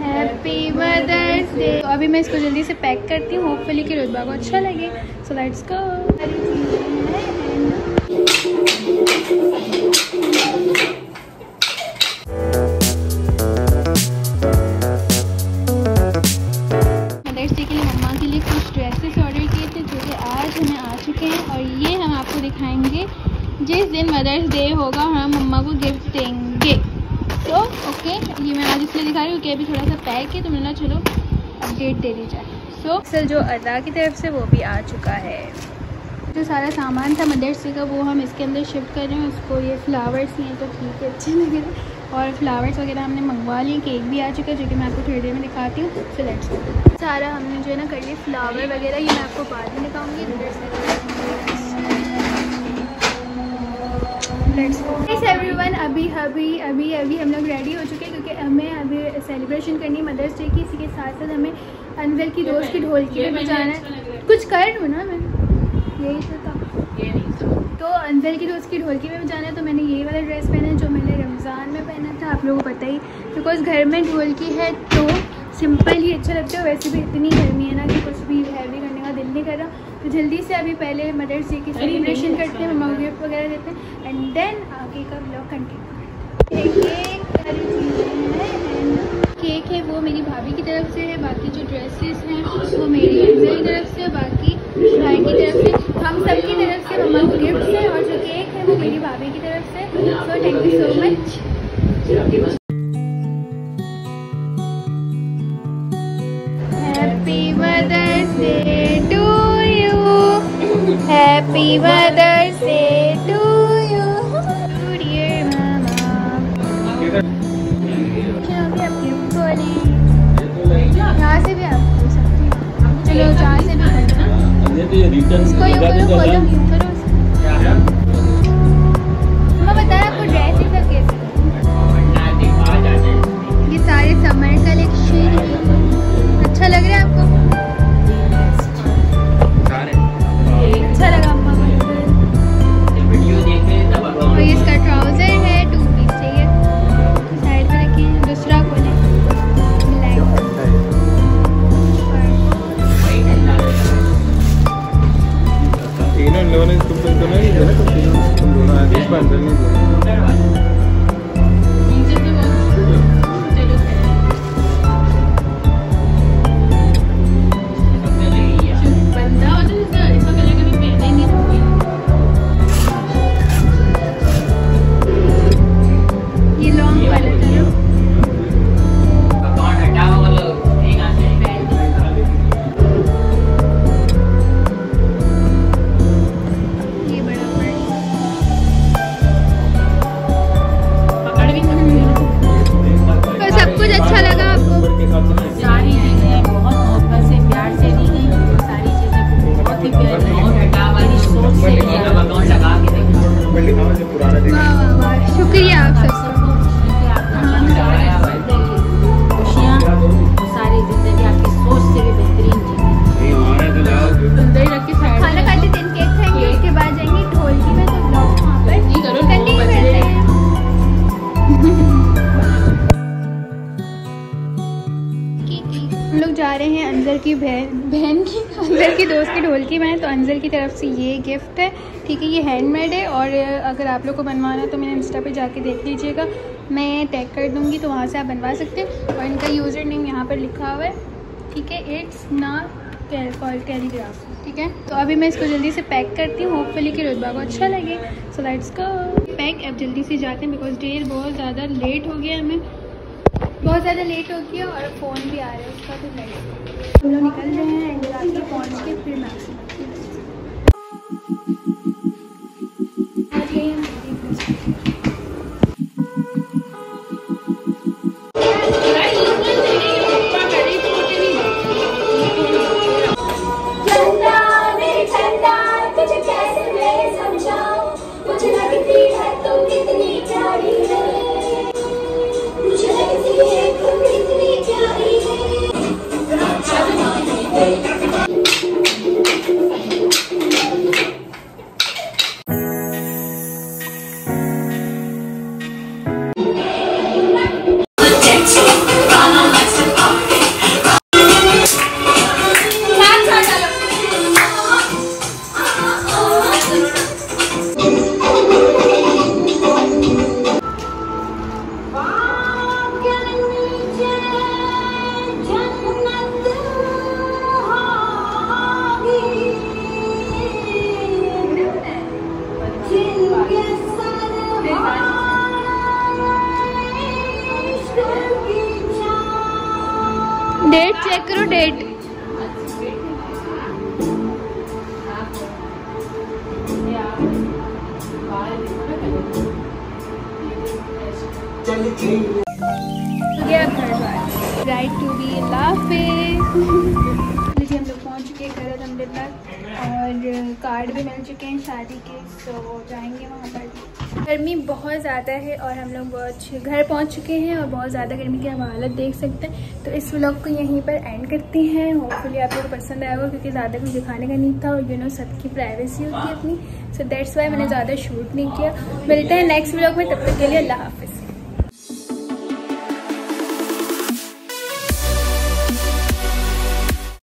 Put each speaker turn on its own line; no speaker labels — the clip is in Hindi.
हैप्पी मदर्स डे तो अभी मैं इसको जल्दी से पैक करती हूँ। होपफुली कि रुतबा को अच्छा लगे। So let's go mother's day के लिए के लिए कुछ ड्रेसेस ऑर्डर किए थे, जो कि आज हमें आ चुके हैं। और ये हम आपको दिखाएँगे। जिस दिन मदर्स डे होगा, हम मम्मा को गिफ्ट देंगे। तो ओके ये मैं आज इसलिए दिखा रही हूँ कि अभी थोड़ा सा पैक है तो मैंने चलो अपडेट दे दी जाए। सो so, जो अदा की तरफ़ से वो भी आ चुका है। जो सारा सामान था मदर्स का वो हम इसके अंदर शिफ्ट कर रहे हैं उसको ये फ्लावर्स हैं तो ठीक है अच्छे लग रहे और फ्लावर्स वगैरह हमने मंगवा लिए केक भी आ चुका है जो कि मैं आपको थोड़ी देर में दिखाती हूँ। सो लेट्स सारा हमने जो है ना कर लिया फ्लावर वगैरह ये मैं आपको बाद में दिखाऊँगी। लेट्स एवरीवन अभी अभी अभी अभी हम लोग रेडी हो चुके हैं क्योंकि हमें अभी सेलिब्रेशन करनी है मदर्स डे की इसी के साथ साथ हमें अनवर की दोस्त की ढोलकी में बजाना है। कुछ कर लूँ ना मैं? यही तो था। तो अनवर की दोस्त की ढोलकी में बजाना है तो मैंने यही वाला ड्रेस पहना है जो मैंने रमज़ान में पहना था आप लोगों को पता ही। बिकॉज़ घर में ढोलकी है तो सिंपल ही अच्छा लगता है वैसे भी इतनी गर्मी है ना कि कुछ भी हैवी करने का दिल नहीं कर रहा। तो जल्दी से अभी पहले मदर्स डे की सेलिब्रेशन करते हैं मम्मा गिफ्ट वगैरह देते हैं एंड देन आगे का ब्लॉग कंटिन्यू केक है। वो मेरी भाभी की तरफ़ से है बाकी जो ड्रेसेस हैं वो मेरी अंजल की तरफ़ से बाकी भाई की तरफ़ से हम सब की तरफ़ से मम्मा को गिफ्ट है और जो केक है वो मेरी भाभी की तरफ़ से। So thank you so much Happy Mother's Day to you. Happy Mother's Day to you. To dear Mama. चलो गिफ्ट खोलें यहाँ से भी आप हैं चलो जहाँ से भी इसको यूँ करो खोलो
दोनों आदेश
हम लोग जा रहे हैं अंजल की बहन बहन की अंजल की दोस्त की ढोलकी में तो अंजल की तरफ़ से ये गिफ्ट है। ठीक है, ये हैंडमेड है और अगर आप लोग को बनवाना है तो मेरे इंस्टा पे जाके देख लीजिएगा। मैं टैग कर दूँगी तो वहाँ से आप बनवा सकते हैं। और इनका यूज़र नेम यहाँ पर लिखा हुआ है। ठीक है इट्स ना कॉल टेलीग्राफ ठीक है तो अभी मैं इसको जल्दी से पैक करती हूँ। होपफुली कि रुतबा को अच्छा लगे। सो लेट्स गो पैक अब जल्दी से जाते हैं बिकॉज़ डेट बहुत ज़्यादा लेट हो गया हमें। बहुत ज़्यादा लेट हो गया और फ़ोन भी आ रहा है, उसका तो लेट हम लोग निकल रहे हैं एंड में पहुँच के फिर मैक्सिमम डेट चेक करो डेट राइट टू बी लाफिज लीजिए हम लोग पहुँच चुके हैं घर अलहमदिल्ला और कार्ड भी मिल चुके हैं शादी के तो जाएँगे वहाँ पर. गर्मी बहुत ज़्यादा है और हम लोग बहुत घर पहुँच चुके हैं और बहुत ज़्यादा गर्मी की हम हालत देख सकते हैं। तो इस व्लॉग को यहीं पर एंड करती हैं। होपफुली आप लोग पसंद आएगा क्योंकि ज़्यादा कुछ दिखाने का नहीं था और यू नो सबकी प्राइवेसी होती है अपनी। सो दैट्स वाई मैंने ज़्यादा शूट नहीं किया। मिलते हैं नेक्स्ट व्लॉग में। तब तक के लिए अल्लाह हाफिज़।